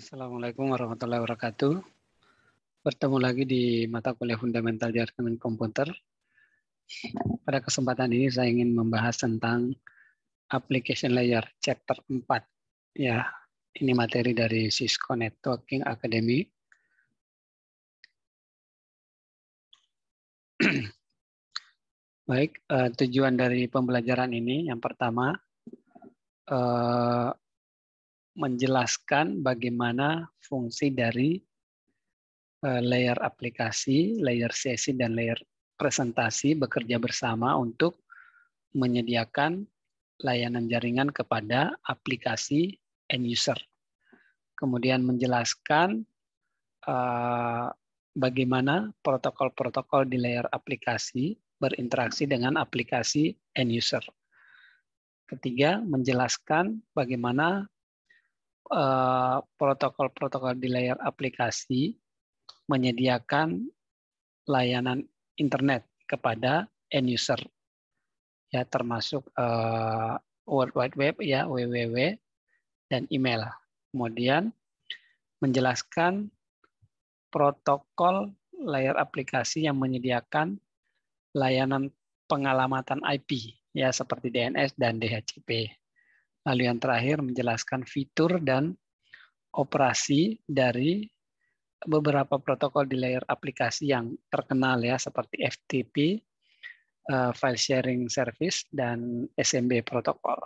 Assalamualaikum warahmatullahi wabarakatuh. Bertemu lagi di mata kuliah fundamental jaringan komputer. Pada kesempatan ini saya ingin membahas tentang application layer chapter 4. Ya, ini materi dari Cisco Networking Academy. Baik, uh, tujuan dari pembelajaran ini yang pertama uh, menjelaskan bagaimana fungsi dari eh, layer aplikasi, layer sesi, dan layer presentasi bekerja bersama untuk menyediakan layanan jaringan kepada aplikasi end user. Kemudian menjelaskan eh, bagaimana protokol-protokol di layer aplikasi berinteraksi dengan aplikasi end user. Ketiga, menjelaskan bagaimana protokol-protokol di layar aplikasi menyediakan layanan internet kepada end user ya termasuk uh, World Wide Web ya www dan email. Kemudian menjelaskan protokol layar aplikasi yang menyediakan layanan pengalamatan IP ya seperti DNS dan DHCP. Lalu yang terakhir menjelaskan fitur dan operasi dari beberapa protokol di layer aplikasi yang terkenal ya seperti FTP, eh, file sharing service dan SMB protokol.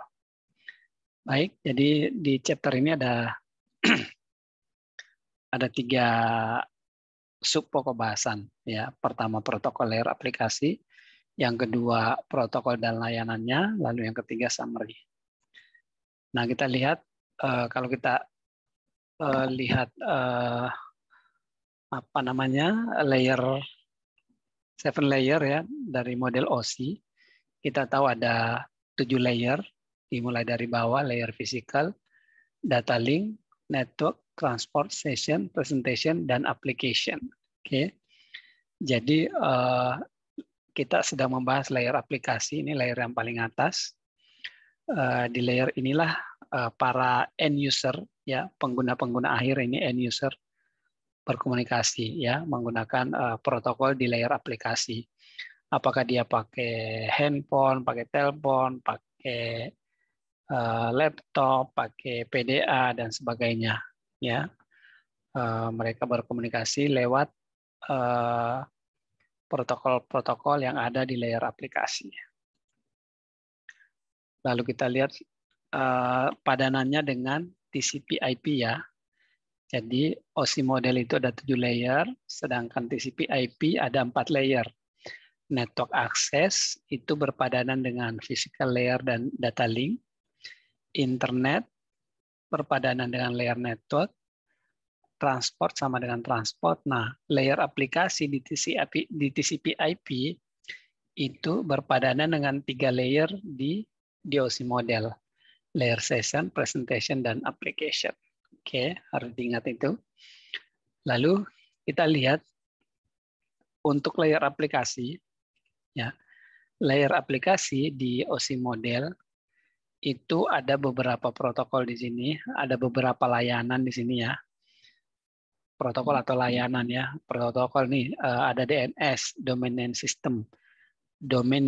Baik, jadi di chapter ini ada ada tiga sub pokok bahasan ya. Pertama protokol layer aplikasi, yang kedua protokol dan layanannya, lalu yang ketiga summary. Nah, kita lihat uh, kalau kita uh, lihat uh, apa namanya layer seven layer ya dari model OSI, kita tahu ada tujuh layer dimulai dari bawah layer physical, data link, network, transport, session, presentation, dan application. Oke, okay. jadi uh, kita sedang membahas layer aplikasi ini layer yang paling atas uh, di layer inilah uh, para end user ya pengguna-pengguna akhir ini end user berkomunikasi ya menggunakan uh, protokol di layer aplikasi. Apakah dia pakai handphone, pakai telepon, pakai laptop, pakai PDA dan sebagainya ya. Mereka berkomunikasi lewat protokol-protokol yang ada di layer aplikasi. Lalu kita lihat uh, padanannya dengan TCP/IP ya. Jadi OSI model itu ada tujuh layer, sedangkan TCP/IP ada empat layer. Network access itu berpadanan dengan physical layer dan data link. Internet berpadanan dengan layer network. Transport sama dengan transport. Nah, layer aplikasi di TCP, di TCP/IP itu berpadanan dengan tiga layer di DOC model, layer session, presentation, dan application. Oke, harus diingat itu. Lalu kita lihat untuk layer aplikasi, ya, layer aplikasi di OC model itu ada beberapa protokol di sini, ada beberapa layanan di sini ya. Protokol atau layanan ya. Protokol nih eh, ada DNS, Domain Name System domain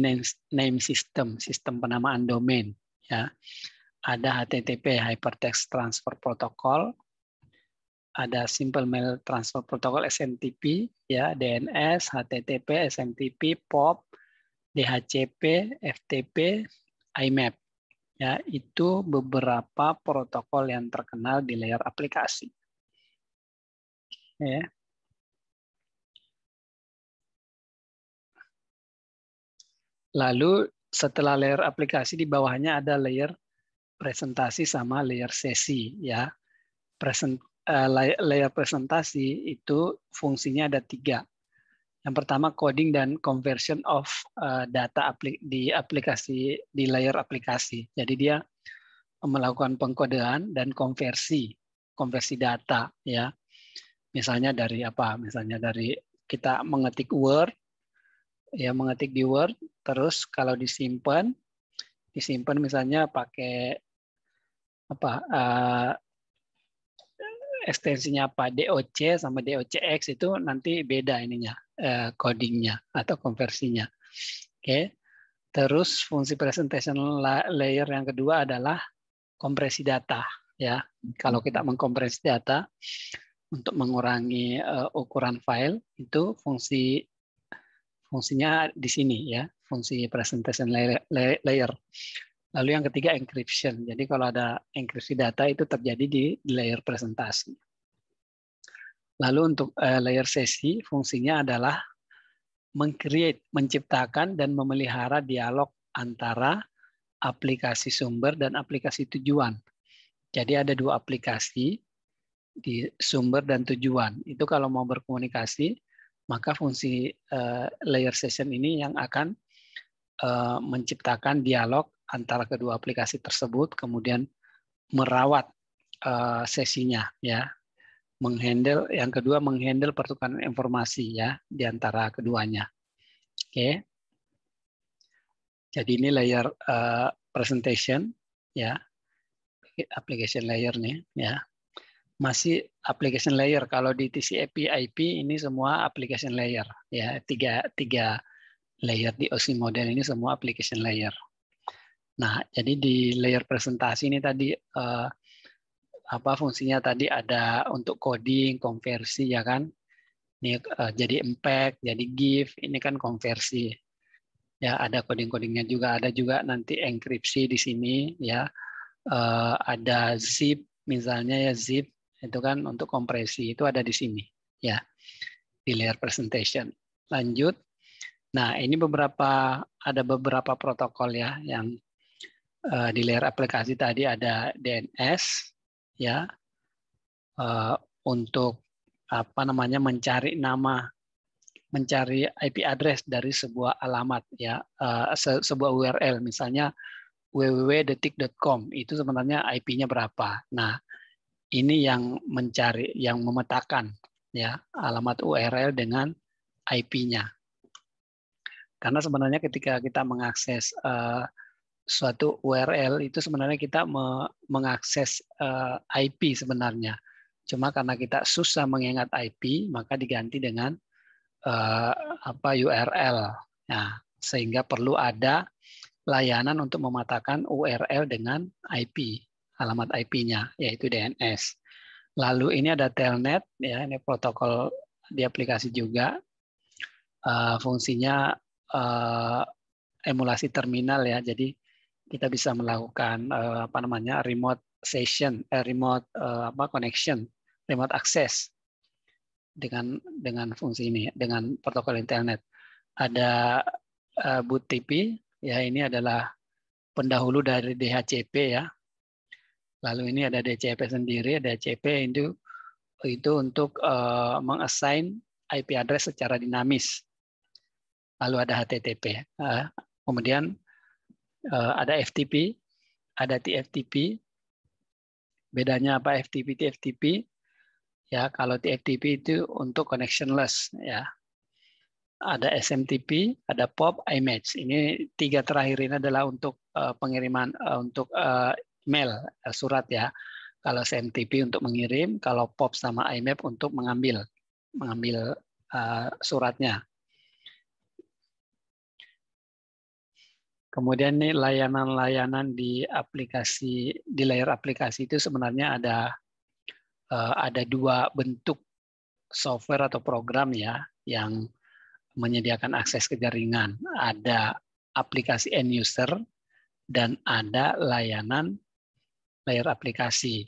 name system, sistem penamaan domain ya. Ada HTTP Hypertext Transfer Protocol, ada Simple Mail Transfer Protocol SMTP ya, DNS, HTTP, SMTP, POP, DHCP, FTP, IMAP. Ya, itu beberapa protokol yang terkenal di layer aplikasi. Ya. Lalu setelah layer aplikasi di bawahnya ada layer presentasi sama layer sesi ya. Present, uh, layer presentasi itu fungsinya ada tiga. Yang pertama coding dan conversion of uh, data aplik di aplikasi di layer aplikasi. Jadi dia melakukan pengkodean dan konversi konversi data ya. Misalnya dari apa? Misalnya dari kita mengetik Word ya mengetik di Word terus kalau disimpan disimpan misalnya pakai apa uh, ekstensinya apa DOC sama DOCX itu nanti beda ininya uh, codingnya atau konversinya. Oke. Okay. Terus fungsi presentation layer yang kedua adalah kompresi data ya. Kalau kita mengkompresi data untuk mengurangi uh, ukuran file itu fungsi fungsinya di sini ya, fungsi presentation layer. Lalu yang ketiga encryption. Jadi kalau ada enkripsi data itu terjadi di layer presentasi. Lalu untuk uh, layer sesi fungsinya adalah mengcreate, menciptakan dan memelihara dialog antara aplikasi sumber dan aplikasi tujuan. Jadi ada dua aplikasi di sumber dan tujuan. Itu kalau mau berkomunikasi, maka fungsi uh, layer session ini yang akan uh, menciptakan dialog antara kedua aplikasi tersebut, kemudian merawat uh, sesinya, ya, menghandle. Yang kedua menghandle pertukaran informasi ya di antara keduanya. Oke. Jadi ini layer uh, presentation ya application layer nih ya masih application layer. Kalau di TCP IP ini semua application layer ya. Tiga tiga layer di OSI model ini semua application layer. Nah jadi di layer presentasi ini tadi uh, apa fungsinya tadi ada untuk coding konversi ya kan? Ini uh, jadi impact jadi GIF ini kan konversi. Ya ada coding-codingnya juga ada juga nanti enkripsi di sini ya. Uh, ada zip misalnya ya zip itu kan untuk kompresi itu ada di sini ya di layer presentation. Lanjut. Nah ini beberapa ada beberapa protokol ya yang uh, di layer aplikasi tadi ada DNS ya uh, untuk apa namanya mencari nama mencari IP address dari sebuah alamat ya uh, se sebuah URL misalnya www.detik.com itu sebenarnya IP-nya berapa. Nah, ini yang mencari yang memetakan ya alamat URL dengan IP-nya. Karena sebenarnya ketika kita mengakses uh, suatu URL itu sebenarnya kita me mengakses uh, eh, IP sebenarnya. Cuma karena kita susah mengingat IP, maka diganti dengan uh, apa URL. Nah, sehingga perlu ada layanan untuk mematakan URL dengan IP, alamat IP-nya, yaitu DNS. Lalu ini ada telnet, ya ini protokol di aplikasi juga. Uh, fungsinya uh, emulasi terminal ya, jadi kita bisa melakukan uh, apa namanya remote session, eh, remote apa connection, remote access dengan dengan fungsi ini dengan protokol internet. Ada uh, boot TP, ya ini adalah pendahulu dari DHCP ya. Lalu ini ada DCP sendiri, DHCP itu itu untuk uh, mengassign IP address secara dinamis. Lalu ada HTTP. Uh, kemudian uh, ada FTP, ada TFTP. Bedanya apa FTP TFTP? Ya, kalau TFTP itu untuk connectionless ya. Ada SMTP, ada POP, IMAX. Ini tiga terakhir ini adalah untuk pengiriman untuk mail uh, surat ya. Kalau SMTP untuk mengirim, kalau POP sama IMAP untuk mengambil mengambil uh, suratnya. Kemudian nih layanan-layanan di aplikasi di layar aplikasi itu sebenarnya ada Eh, ada dua bentuk software atau program ya yang menyediakan akses ke jaringan. Ada aplikasi end user dan ada layanan layer aplikasi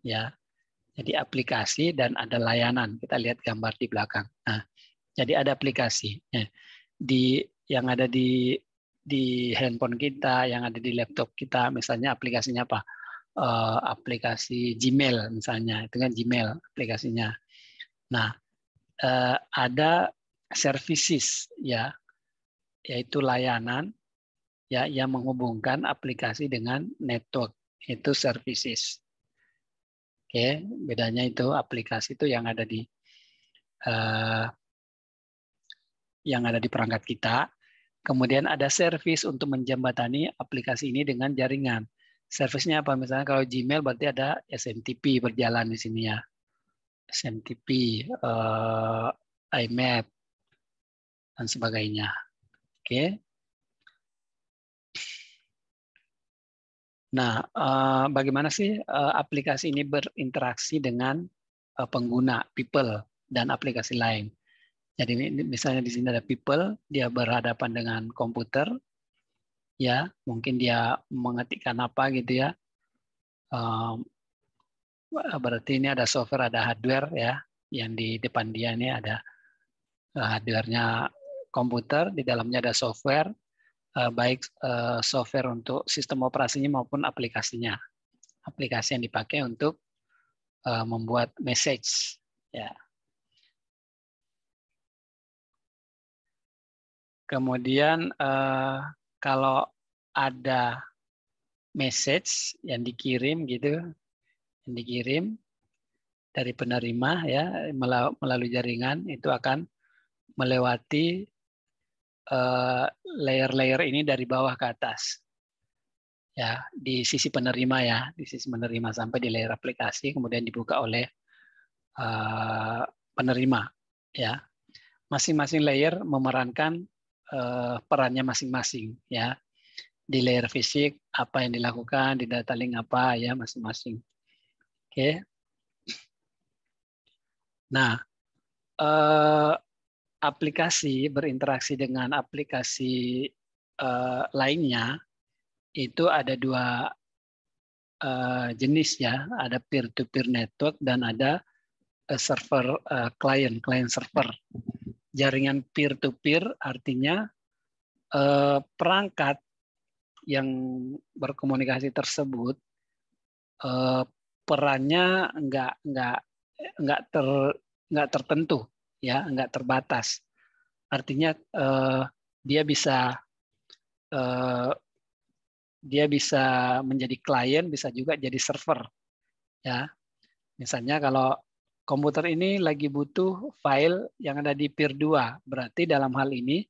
ya. Jadi aplikasi dan ada layanan. Kita lihat gambar di belakang. Nah, jadi ada aplikasi ya. di yang ada di di handphone kita, yang ada di laptop kita, misalnya aplikasinya apa? uh, aplikasi Gmail misalnya, kan Gmail aplikasinya. Nah, uh, ada services ya, yaitu layanan ya yang menghubungkan aplikasi dengan network itu services. Oke, bedanya itu aplikasi itu yang ada di uh, yang ada di perangkat kita. Kemudian ada service untuk menjembatani aplikasi ini dengan jaringan. Servicenya apa? Misalnya kalau Gmail berarti ada SMTP berjalan di sini ya. SMTP, uh, IMAP, dan sebagainya. Oke. Nah, uh, bagaimana sih uh, aplikasi ini berinteraksi dengan uh, pengguna, people, dan aplikasi lain? Jadi misalnya di sini ada people, dia berhadapan dengan komputer, ya mungkin dia mengetikkan apa gitu ya. Berarti ini ada software, ada hardware ya, yang di depan dia ini ada hardware-nya komputer, di dalamnya ada software, Eh, baik eh, software untuk sistem operasinya maupun aplikasinya. Aplikasi yang dipakai untuk eh, membuat message. Ya. Kemudian kalau ada message yang dikirim gitu, yang dikirim dari penerima ya melalui jaringan itu akan melewati Eh, layer-layer ini dari bawah ke atas. Ya, di sisi penerima ya, di sisi penerima sampai di layer aplikasi kemudian dibuka oleh uh, penerima ya. Masing-masing layer memerankan uh, perannya masing-masing ya. Di layer fisik apa yang dilakukan, di data link apa ya masing-masing. Oke. Nah, uh, aplikasi berinteraksi dengan aplikasi uh, lainnya itu ada dua uh, jenis ya, ada peer-to-peer network dan ada uh, server uh, client, client server. Jaringan peer-to-peer artinya uh, perangkat yang berkomunikasi tersebut uh, perannya nggak nggak nggak ter nggak tertentu ya nggak terbatas. Artinya uh, dia bisa uh, dia bisa menjadi klien bisa juga jadi server ya. Misalnya kalau komputer ini lagi butuh file yang ada di peer 2 berarti dalam hal ini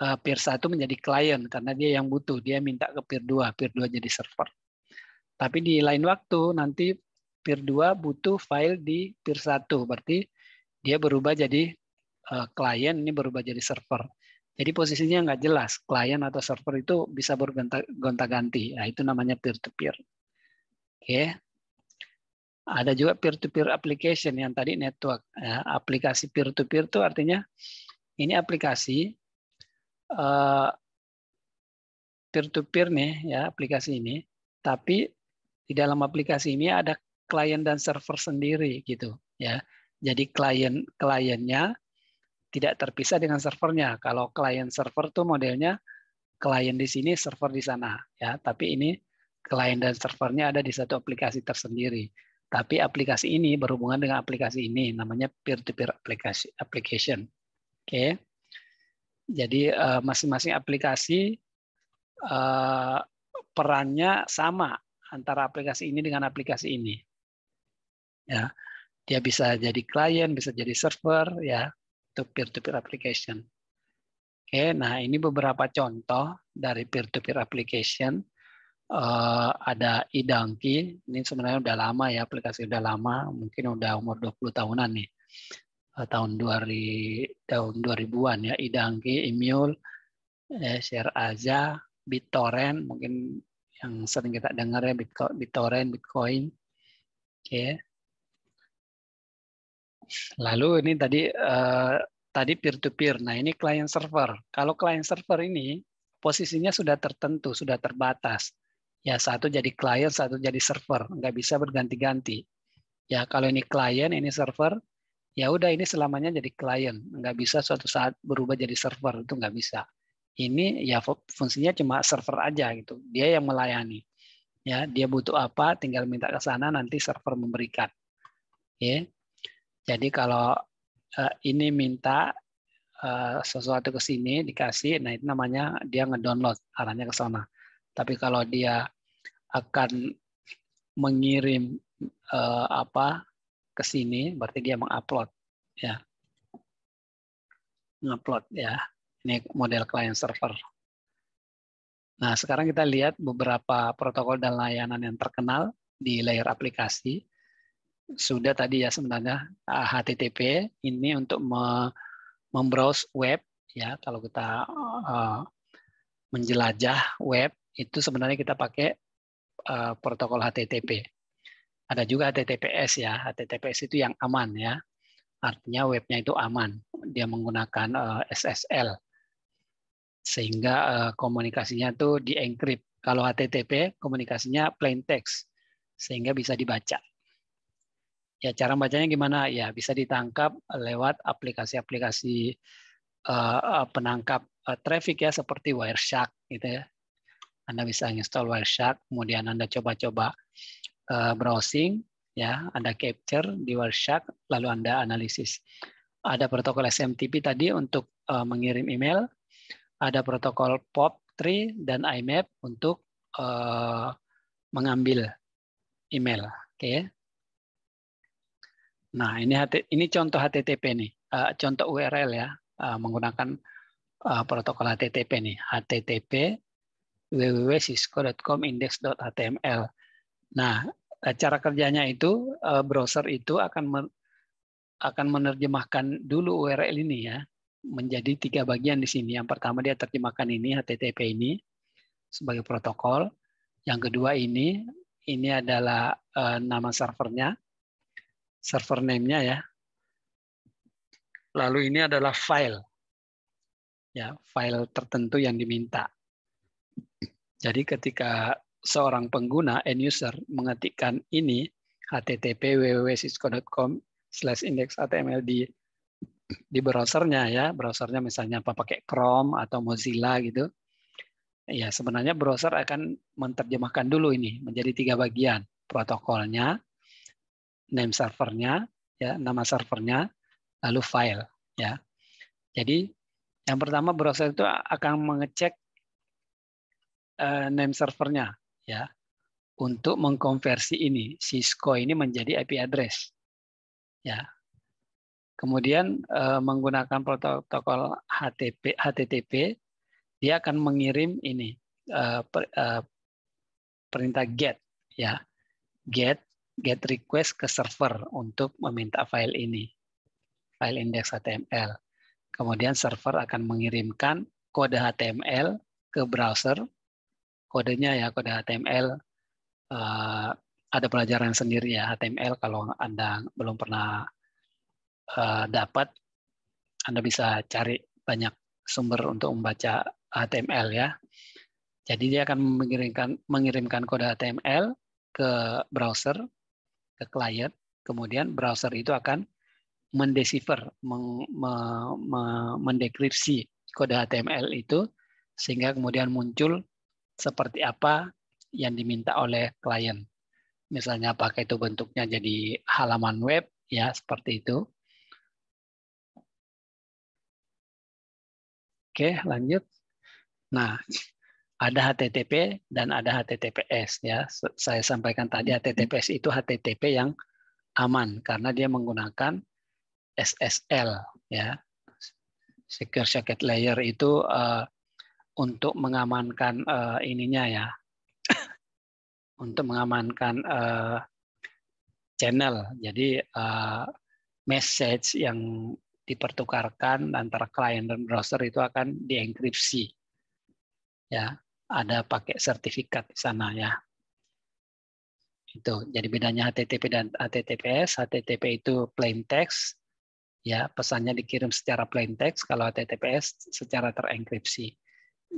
uh, peer 1 menjadi klien karena dia yang butuh dia minta ke peer 2 peer 2 jadi server. Tapi di lain waktu nanti peer 2 butuh file di peer 1 berarti dia berubah jadi uh, klien, ini berubah jadi server. Jadi posisinya nggak jelas, klien atau server itu bisa bergonta-ganti. Nah, itu namanya peer-to-peer. Oke. Ada juga peer-to-peer application yang tadi network. Ya, aplikasi peer-to-peer itu artinya ini aplikasi uh, peer-to-peer nih ya aplikasi ini, tapi di dalam aplikasi ini ada klien dan server sendiri gitu ya. Jadi klien kliennya tidak terpisah dengan servernya. Kalau klien server tuh modelnya klien di sini, server di sana, ya. Tapi ini klien dan servernya ada di satu aplikasi tersendiri. Tapi aplikasi ini berhubungan dengan aplikasi ini, namanya peer-to-peer aplikasi application. Oke. Jadi eh, masing-masing aplikasi uh, perannya sama antara aplikasi ini dengan aplikasi ini. Ya. Dia bisa jadi klien, bisa jadi server, ya, itu peer-to-peer application. Oke, nah ini beberapa contoh dari peer-to-peer application. Uh, ada iDonkey, ini sebenarnya udah lama ya, aplikasi udah lama, mungkin udah umur 20 tahunan nih. Uh, tahun 2000 tahun 2000-an ya, iDonkey, Emule, eh, Share Aja, BitTorrent, mungkin yang sering kita dengar ya BitTorrent, Bitcoin. Oke. Lalu ini tadi uh, tadi peer to peer. Nah, ini client server. Kalau client server ini posisinya sudah tertentu, sudah terbatas. Ya, satu jadi client, satu jadi server, nggak bisa berganti-ganti. Ya, kalau ini client, ini server, ya udah ini selamanya jadi client, nggak bisa suatu saat berubah jadi server itu nggak bisa. Ini ya fungsinya cuma server aja gitu. Dia yang melayani. Ya, dia butuh apa, tinggal minta ke sana nanti server memberikan. Ya. Jadi kalau uh, ini minta uh, sesuatu ke sini dikasih, nah itu namanya dia ngedownload arahnya ke sana. Tapi kalau dia akan mengirim uh, apa ke sini, berarti dia mengupload ya. Ngupload ya. Ini model client server. Nah, sekarang kita lihat beberapa protokol dan layanan yang terkenal di layer aplikasi sudah tadi ya sebenarnya HTTP ini untuk membrowse web ya kalau kita uh, menjelajah web itu sebenarnya kita pakai uh, protokol HTTP. Ada juga HTTPS ya. HTTPS itu yang aman ya. Artinya webnya itu aman. Dia menggunakan SSL sehingga komunikasinya itu di-encrypt. Kalau HTTP komunikasinya plain text sehingga bisa dibaca. Ya cara bacanya gimana? Ya bisa ditangkap lewat aplikasi-aplikasi uh, penangkap uh, traffic ya seperti Wireshark gitu ya. Anda bisa install Wireshark, kemudian Anda coba-coba uh, browsing ya, Anda capture di Wireshark lalu Anda analisis. Ada protokol SMTP tadi untuk mengirim email, ada protokol POP3 dan IMAP untuk mengambil email. Oke. Okay. Nah, ini ini contoh HTTP nih, uh, contoh URL ya, uh, menggunakan uh, protokol HTTP nih, HTTP www.cisco.com index.html. Nah, cara kerjanya itu uh, browser itu akan men akan menerjemahkan dulu URL ini ya menjadi tiga bagian di sini. Yang pertama dia terjemahkan ini HTTP ini sebagai protokol. Yang kedua ini ini adalah uh, nama servernya server name-nya ya. Lalu ini adalah file. Ya, file tertentu yang diminta. Jadi ketika seorang pengguna end user mengetikkan ini http www.cisco.com slash di di browsernya ya browsernya misalnya apa pakai Chrome atau Mozilla gitu ya sebenarnya browser akan menerjemahkan dulu ini menjadi tiga bagian protokolnya name servernya, ya nama servernya, lalu file, ya. Jadi yang pertama browser itu akan mengecek uh, name servernya, ya, untuk mengkonversi ini Cisco ini menjadi IP address, ya. Kemudian uh, menggunakan protokol HTTP, HTTP, dia akan mengirim ini uh, per, uh, perintah get, ya, get get request ke server untuk meminta file ini, file index HTML. Kemudian server akan mengirimkan kode HTML ke browser. Kodenya ya kode HTML eh, ada pelajaran sendiri ya HTML kalau Anda belum pernah uh, dapat Anda bisa cari banyak sumber untuk membaca HTML ya. Jadi dia akan mengirimkan mengirimkan kode HTML ke browser ke klien, kemudian browser itu akan mendecipher, meng, me, me, mendekripsi kode HTML itu sehingga kemudian muncul seperti apa yang diminta oleh klien. Misalnya apakah itu bentuknya jadi halaman web, ya seperti itu. Oke, lanjut. Nah, ada HTTP dan ada HTTPS ya. Saya sampaikan tadi HTTPS itu HTTP yang aman karena dia menggunakan SSL ya. Secure Socket Layer itu uh, untuk mengamankan uh, ininya ya. untuk mengamankan uh, channel. Jadi uh, message yang dipertukarkan antara klien dan browser itu akan dienkripsi ya ada pakai sertifikat di sana ya. Itu. Jadi bedanya HTTP dan HTTPS, HTTP itu plain text ya, pesannya dikirim secara plain text, kalau HTTPS secara terenkripsi.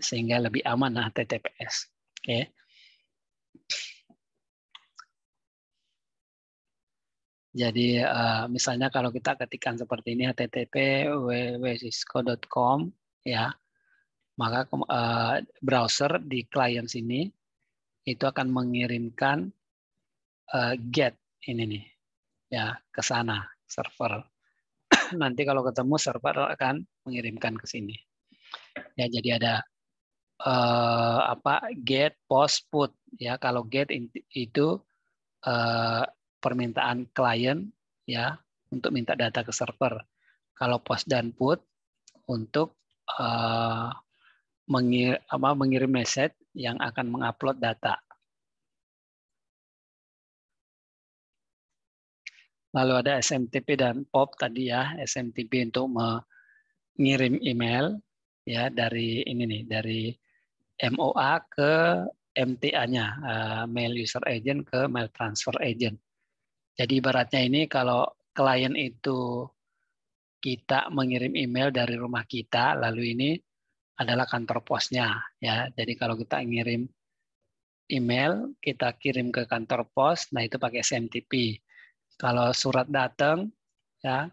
Sehingga lebih aman HTTPS. Oke. Jadi uh, misalnya kalau kita ketikkan seperti ini http www.cisco.com ya maka uh, browser di client sini itu akan mengirimkan uh, get ini nih ya ke sana server. Nanti kalau ketemu server akan mengirimkan ke sini. Ya jadi ada uh, apa get post put ya kalau get itu uh, permintaan klien ya untuk minta data ke server. Kalau post dan put untuk uh, mengir, apa, mengirim message yang akan mengupload data. Lalu ada SMTP dan POP tadi ya, SMTP untuk mengirim email ya dari ini nih, dari MOA ke MTA-nya, uh, mail user agent ke mail transfer agent. Jadi ibaratnya ini kalau klien itu kita mengirim email dari rumah kita, lalu ini adalah kantor posnya ya. Jadi kalau kita ngirim email, kita kirim ke kantor pos, nah itu pakai SMTP. Kalau surat datang ya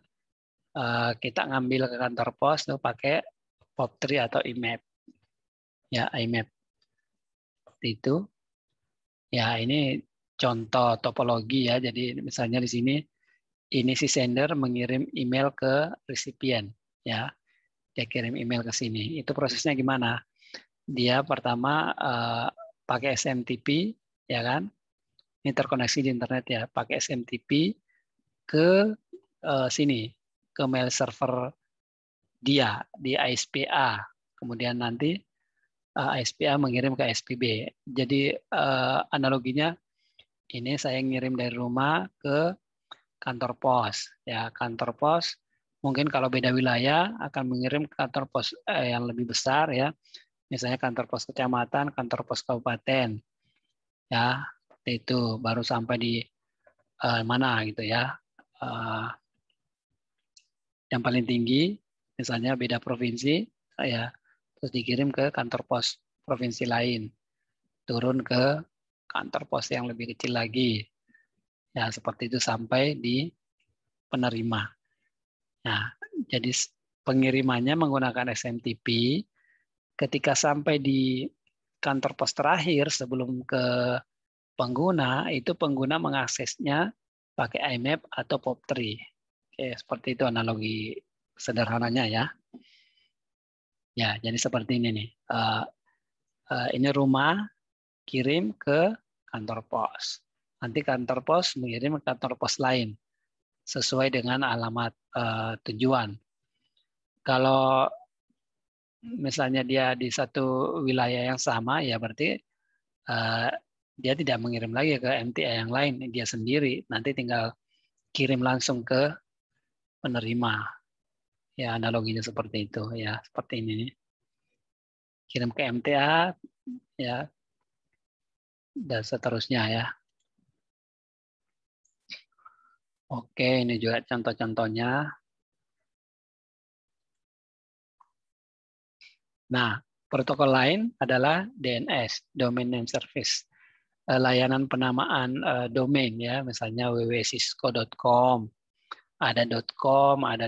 uh, kita ngambil ke kantor pos itu pakai POP3 atau IMAP. Ya, IMAP itu. Ya, ini contoh topologi ya. Jadi misalnya di sini ini si sender mengirim email ke resipien ya. Dia kirim email ke sini. Itu prosesnya gimana? Dia pertama uh, pakai SMTP ya kan. Ini terkoneksi di internet ya, pakai SMTP ke uh, sini ke mail server dia di ISPA. Kemudian nanti uh, eh, SPA mengirim ke SPB. Jadi uh, analoginya ini saya ngirim dari rumah ke kantor pos. Ya, kantor pos mungkin kalau beda wilayah akan mengirim kantor pos eh, yang lebih besar ya. Misalnya kantor pos kecamatan, kantor pos kabupaten. Ya, itu baru sampai di uh, mana gitu ya. Uh, yang paling tinggi misalnya beda provinsi ya terus dikirim ke kantor pos provinsi lain, turun ke kantor pos yang lebih kecil lagi. Ya, seperti itu sampai di penerima. Nah, jadi pengirimannya menggunakan SMTP. Ketika sampai di kantor pos terakhir sebelum ke pengguna, itu pengguna mengaksesnya pakai IMAP atau POP3. Oke, seperti itu analogi sederhananya ya. Ya, jadi seperti ini nih. Uh, uh, ini rumah kirim ke kantor pos. Nanti kantor pos mengirim ke kantor pos lain sesuai dengan alamat uh, tujuan. Kalau misalnya dia di satu wilayah yang sama, ya berarti uh, dia tidak mengirim lagi ke MTA yang lain, dia sendiri. Nanti tinggal kirim langsung ke penerima ya analoginya seperti itu ya seperti ini kirim ke MTA ya dan seterusnya ya oke ini juga contoh-contohnya. Nah protokol lain adalah DNS domain name service. Eh, layanan penamaan uh, domain ya misalnya www.cisco.com ada .com ada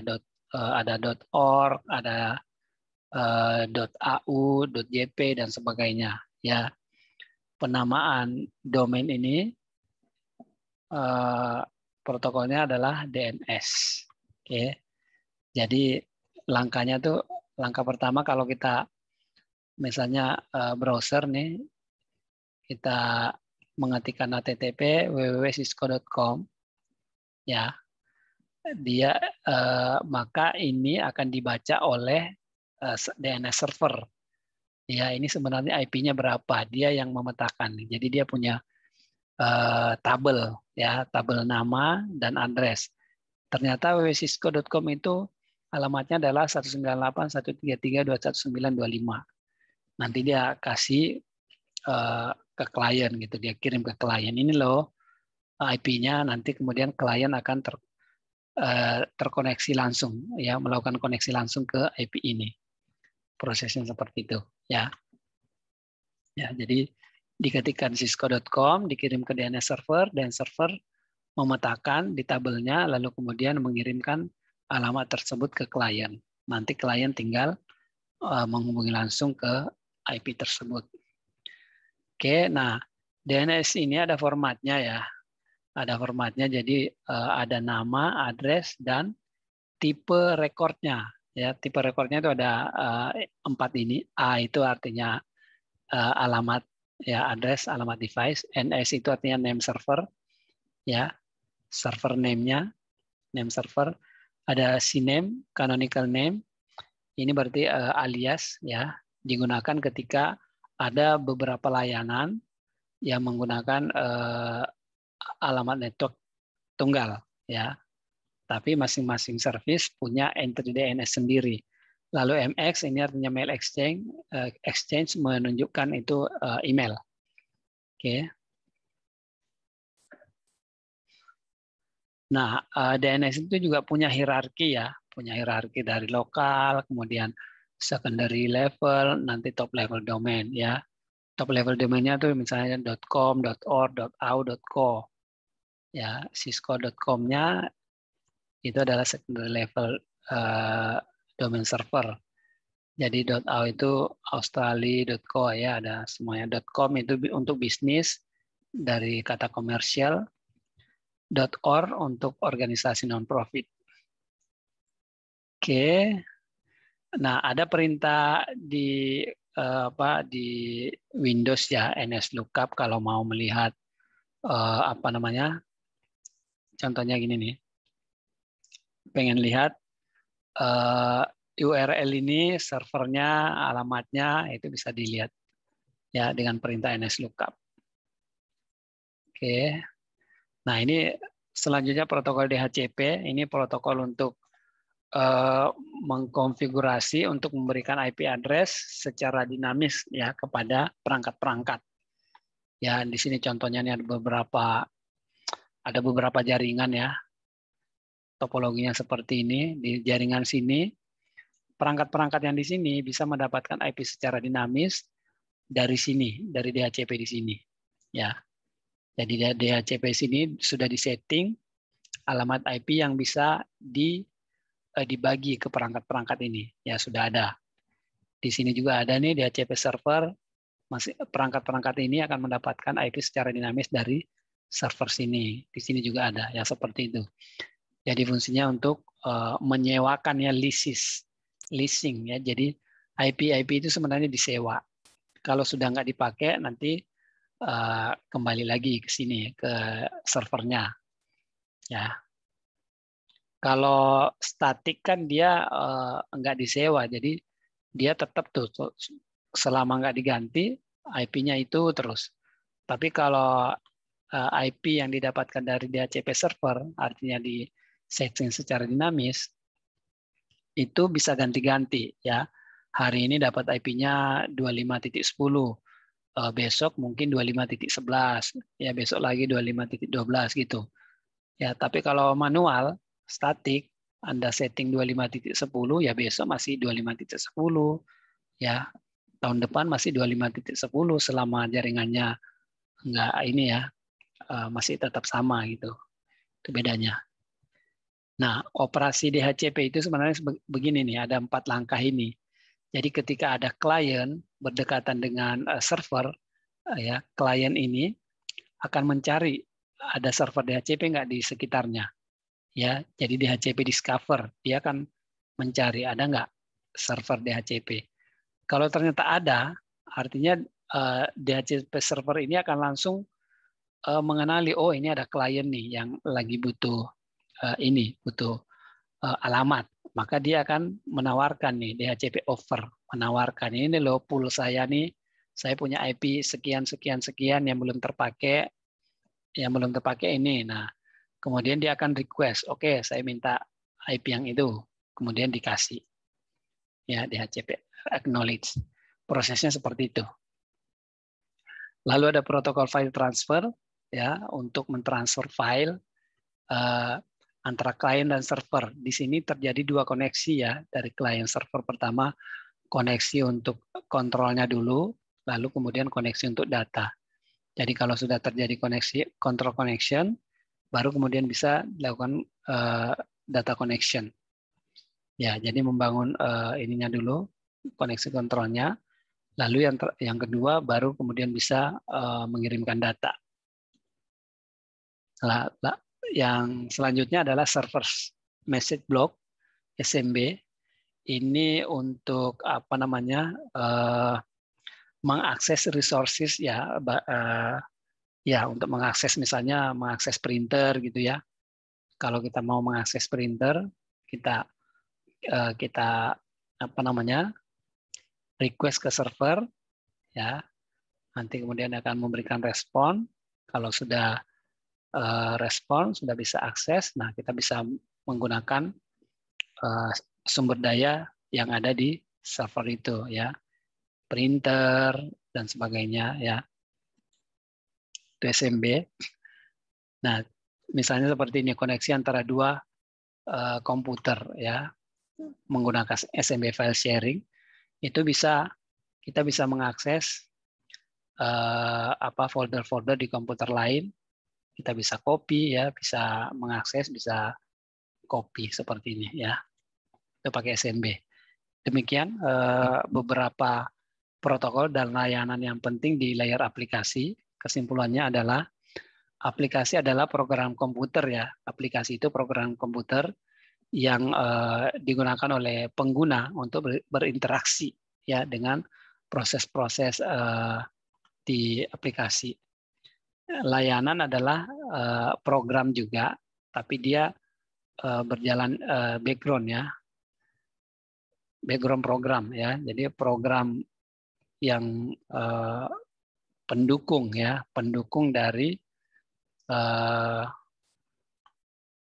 ada .org, ada .au, .jp dan sebagainya. Ya, penamaan domain ini protokolnya adalah DNS. Oke, jadi langkahnya tuh langkah pertama kalau kita misalnya uh, browser nih kita mengetikkan http www.cisco.com ya dia uh, maka ini akan dibaca oleh eh, DNS server. Ya, ini sebenarnya IP-nya berapa? Dia yang memetakan. Jadi dia punya uh, tabel ya, tabel nama dan address. Ternyata www.cisco.com itu alamatnya adalah 198.133.219.25. Nanti dia kasih uh, ke klien gitu, dia kirim ke klien. Ini loh IP-nya nanti kemudian klien akan ter, Eh, terkoneksi langsung ya melakukan koneksi langsung ke IP ini prosesnya seperti itu ya ya jadi diketikkan cisco.com dikirim ke DNS server dan server memetakan di tabelnya lalu kemudian mengirimkan alamat tersebut ke klien nanti klien tinggal uh, menghubungi langsung ke IP tersebut oke nah DNS ini ada formatnya ya ada formatnya jadi uh, ada nama, address dan tipe rekornya. Ya, tipe rekornya itu ada uh, empat ini. A itu artinya alamat ya address, alamat device. NS itu artinya name server. Ya, server name-nya, name server. Ada CNAME, canonical name. Ini berarti uh, alias ya, digunakan ketika ada beberapa layanan yang menggunakan uh, alamat network tunggal ya. Tapi masing-masing service punya entry DNS sendiri. Lalu MX ini artinya mail exchange, uh, exchange menunjukkan itu uh, email. Oke. Nah, uh, DNS itu juga punya hierarki ya, punya hierarki dari lokal, kemudian secondary level, nanti top level domain ya. Top level domainnya tuh misalnya .com, .org, .au, .co. Ya, cisco.com-nya itu adalah secondary level domain server. Jadi .au itu australia.co ya ada semuanya. .com itu untuk bisnis dari kata komersial. .org untuk organisasi non profit. Oke. Nah, ada perintah di uh, apa di Windows ya ns lookup kalau mau melihat uh, apa namanya? Contohnya gini nih. Pengen lihat eh, URL ini servernya, alamatnya itu bisa dilihat ya dengan perintah nslookup. Oke. Nah, ini selanjutnya protokol DHCP, ini protokol untuk uh, mengkonfigurasi untuk memberikan IP address secara dinamis ya kepada perangkat-perangkat. Ya, di sini contohnya ini ada beberapa ada beberapa jaringan ya topologinya seperti ini di jaringan sini perangkat-perangkat yang di sini bisa mendapatkan IP secara dinamis dari sini dari DHCP di sini ya. Jadi DHCP sini sudah disetting alamat IP yang bisa di eh, dibagi ke perangkat-perangkat ini ya sudah ada. Di sini juga ada nih DHCP server masih perangkat-perangkat ini akan mendapatkan IP secara dinamis dari server sini. Di sini juga ada ya seperti itu jadi fungsinya untuk uh, menyewakan ya leases, leasing ya. Jadi IP IP itu sebenarnya disewa. Kalau sudah nggak dipakai nanti uh, kembali lagi ke sini ke servernya. Ya. Kalau statik kan dia uh, nggak disewa, jadi dia tetap tuh selama nggak diganti IP-nya itu terus. Tapi kalau IP yang didapatkan dari DHCP server, artinya di setting secara dinamis, itu bisa ganti-ganti ya. Hari ini dapat IP-nya 25.10, eh, besok mungkin 25.11, ya besok lagi 25.12 gitu. Ya, tapi kalau manual statik Anda setting 25.10 ya besok masih 25.10 ya. Tahun depan masih 25.10 selama jaringannya enggak ini ya eh, masih tetap sama gitu. Itu bedanya. Nah, operasi DHCP itu sebenarnya begini nih, ada empat langkah ini. Jadi ketika ada klien berdekatan dengan eh, server, eh, ya klien ini akan mencari ada server DHCP nggak di sekitarnya. Ya, jadi DHCP discover, dia akan mencari ada nggak server DHCP. Kalau ternyata ada, artinya eh, DHCP server ini akan langsung mengenali, oh ini ada klien nih yang lagi butuh uh, ini butuh uh, alamat, maka dia akan menawarkan nih DHCP offer, menawarkan ini loh pool saya nih, saya punya IP sekian sekian sekian yang belum terpakai, yang belum terpakai ini. Nah, kemudian dia akan request, oke okay, saya minta IP yang itu, kemudian dikasih ya DHCP acknowledge. Prosesnya seperti itu. Lalu ada protokol file transfer ya untuk mentransfer file uh, antara klien dan server. Di sini terjadi dua koneksi ya dari klien server pertama koneksi untuk kontrolnya dulu, lalu kemudian koneksi untuk data. Jadi kalau sudah terjadi koneksi control connection, baru kemudian bisa dilakukan uh, data connection. Ya, jadi membangun uh, ininya dulu koneksi kontrolnya, lalu yang ter, yang kedua baru kemudian bisa uh, mengirimkan data. Yang selanjutnya adalah server message block SMB. Ini untuk apa namanya uh, mengakses resources ya, uh, ya untuk mengakses misalnya mengakses printer gitu ya. Kalau kita mau mengakses printer, kita uh, kita apa namanya request ke server ya nanti kemudian akan memberikan respon kalau sudah respon, sudah bisa akses. Nah, kita bisa menggunakan uh, sumber daya yang ada di server itu ya. Printer dan sebagainya ya. Itu SMB. Nah, misalnya seperti ini koneksi antara dua uh, komputer ya menggunakan SMB file sharing itu bisa kita bisa mengakses apa folder-folder di komputer lain kita bisa copy ya bisa mengakses bisa copy seperti ini ya. Itu pakai SMB demikian uh, beberapa protokol dan layanan yang penting di layer aplikasi. Kesimpulannya adalah aplikasi adalah program komputer ya. Aplikasi itu program komputer yang uh, digunakan oleh pengguna untuk berinteraksi ya dengan proses-proses uh, di aplikasi. Layanan adalah uh, program juga, tapi dia uh, berjalan uh, background ya, background program ya. Jadi program yang pendukung ya, pendukung dari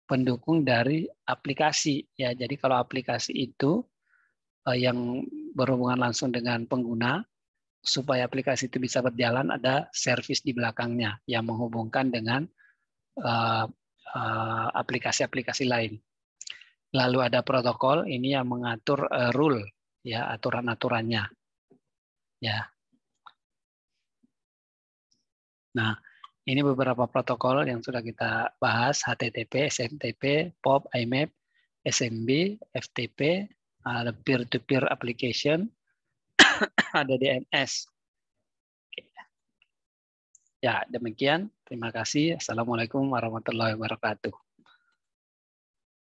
pendukung dari aplikasi ya. Jadi kalau aplikasi itu yang berhubungan langsung dengan pengguna supaya aplikasi itu bisa berjalan ada servis di belakangnya yang menghubungkan dengan uh, uh, aplikasi-aplikasi lain. Lalu ada protokol ini yang mengatur uh, rule ya aturan-aturannya. Ya. Nah, ini beberapa protokol yang sudah kita bahas, HTTP, SMTP, POP, IMAP, SMB, FTP, ada peer-to-peer application, ada DNS. Ya, demikian. Terima kasih. Assalamualaikum warahmatullahi wabarakatuh.